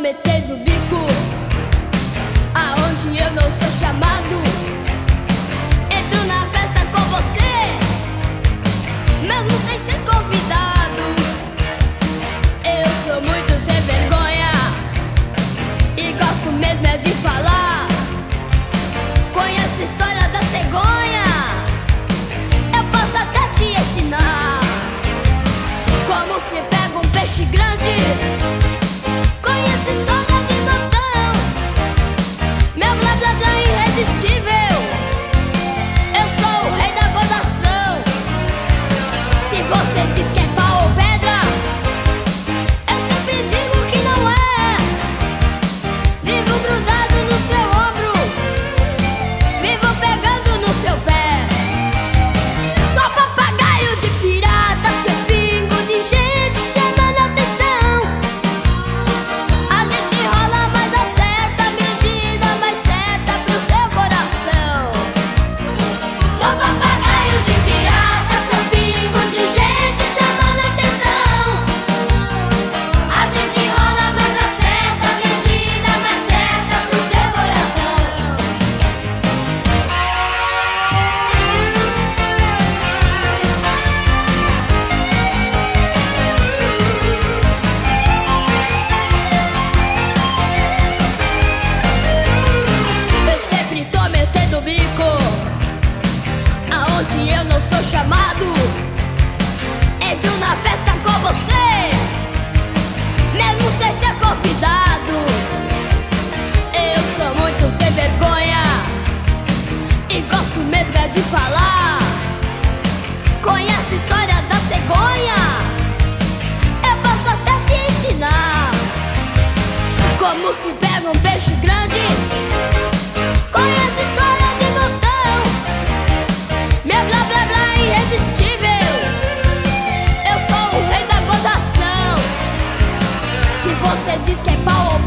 meter do bico. Aonde eu não sou chamado Entro na festa com você. Mesmo sem ser convidado Eu sou muito sem vergonha. E gosto mesmo é de falar. Conheço a história da cegonha. Eu posso até te ensinar. Como se pega um peixe grande como se pega um peixe grande. Conhece a história de botão? Meu blá blá blá irresistível. Eu sou o rei da gozação. Se você diz que é pau